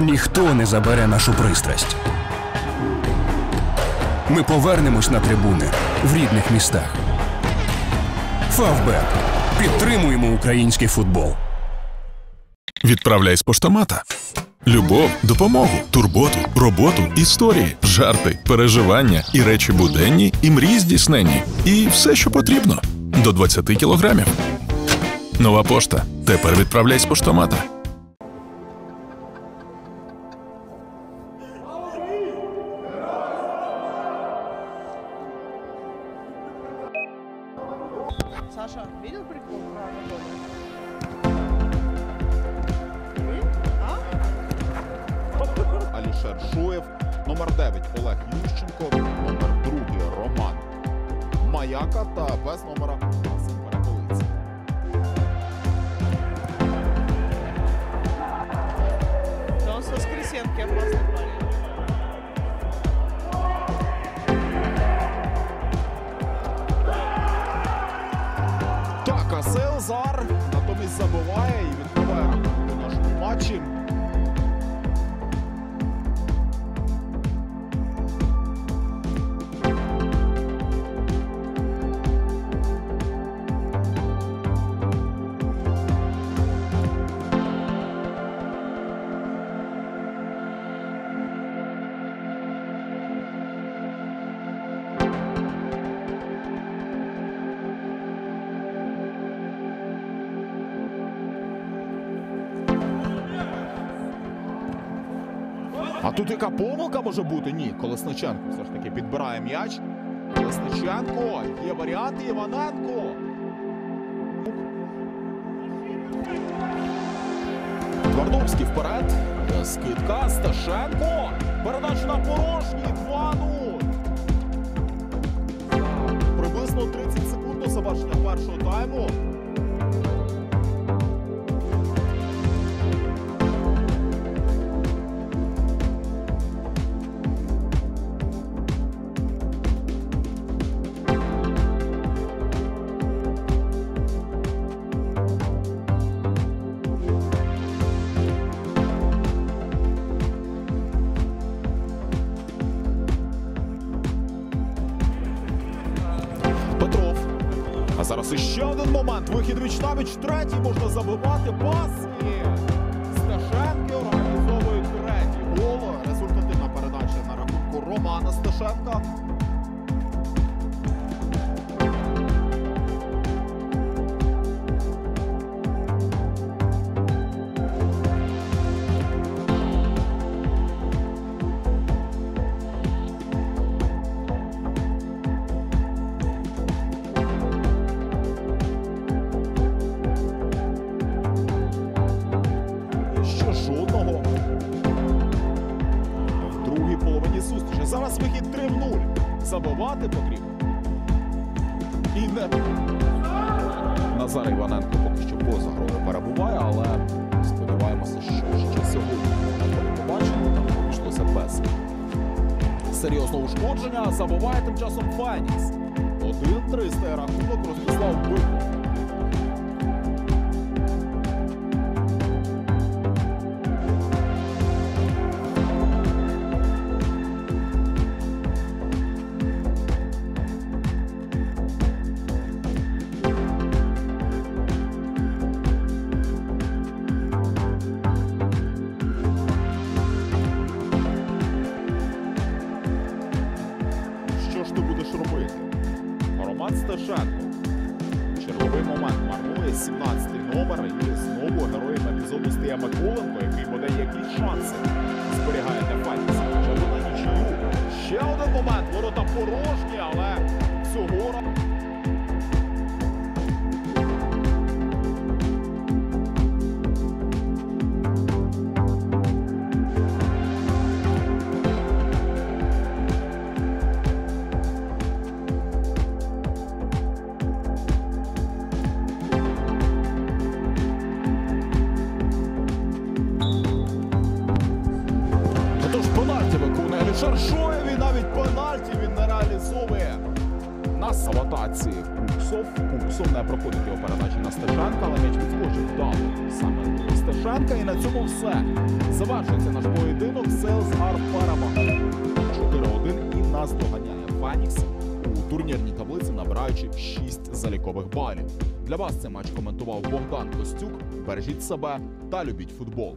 Ніхто не забере нашу пристрасть. Ми повернемось на трибуни в рідних містах. Фавбет. Підтримуємо український футбол. Відправляй з поштомата. Любов, допомогу, турботу, роботу, історії, жарти, переживання і речі буденні, і мрії здійсненні. І все, що потрібно. До 20 кілограмів. Нова пошта. Тепер відправляй з поштомата. Саша, видел прикол про Анатолия? А? Алішер Шуєв, номер 9 Олег Ющенко, номер 2 Роман Маяка та без номера Максим Переполиць. Да он с воскресенки опасный парень. Зар натомість забиває і рахунок у нашому матчі. А тут яка помилка може бути? Ні, Колесниченко все ж таки підбирає м'яч. Колесниченко, є варіанти Іваненко. Твардовський вперед. Скидка Сташенко. Передача на порожній 2-0. Приблизно 30 секунд до завершення першого тайму. Зараз іще один момент. Вихід віч навіч третій можна забивати. Пас. І Сташенки організовують третій гол. Результативна передача на рахунку Романа Сташенка. Зараз вихід 3 в 0. Забивати потрібно. І не. Назар Іваненко поки що поза грою перебуває, але сподіваємося, що ще сьогодні побачимо, там обійшлося без серйозного ушкодження. Забуває тим часом Фенікс. 1-3 стає рахунок Ростислав Биков. Будеш робити? Роман Сташенко. Черговий момент марнує 17-й номер. І знову героєм епізоду стає Миколенко, який подає якісь шанси зберігає для Фалькіса. Вже на нічию. Ще один момент. Ворота порожні, але виконує Алішер Шоєв і навіть пенальті він не реалізовує. На саватації Куксов. Куксов не проходить його передачі на Стешенка, але м'яч відскочив вдало саме до Стешенка. І на цьому все. Завершується наш поєдинок. Sales AR перемагає 4-1 і нас доганяє Phoenix у турнірній таблиці, набираючи 6 залікових балів. Для вас цей матч коментував Богдан Костюк. Бережіть себе та любіть футбол.